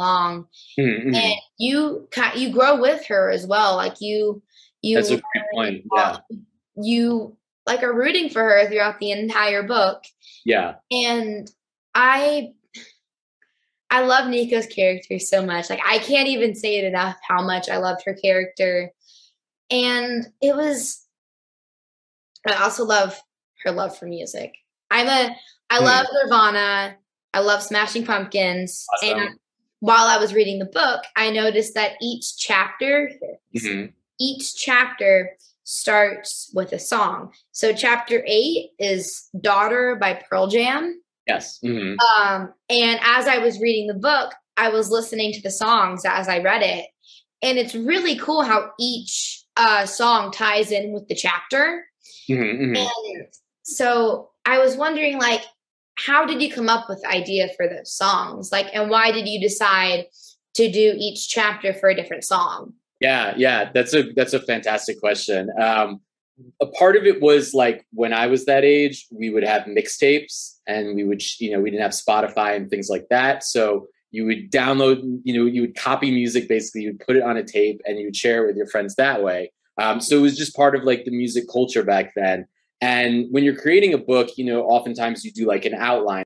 long, Mhm, mhm. and you you grow with her as well. Like you you That's a great point. Yeah, you like are rooting for her throughout the entire book, yeah, and I I love Nico's character so much. Like I can't even say it enough how much I loved her character. And it was I also love her love for music. I'm a I Hmm. love Nirvana. I love Smashing Pumpkins. Awesome. And while I was reading the book, I noticed that each chapter Mhm. each chapter starts with a song. So chapter 8 is Daughter by Pearl Jam. yes, mhm. Um, and as I was reading the book, I was listening to the songs as I read it. And it's really cool how each uh, song ties in with the chapter. Mhm, mhm. And so I was wondering, like, how did you come up with idea for those songs? Like, and why did you decide to do each chapter for a different song? Yeah, yeah, that's a that's a fantastic question. Um, a part of it was like when I was that age, we would have mixtapes, and we would, you know, we didn't have Spotify and things like that. So you would download, you know, you would copy music. Basically, you would put it on a tape, and you would share it with your friends that way. Um, so it was just part of like the music culture back then. And when you're creating a book, you know, oftentimes you do like an outline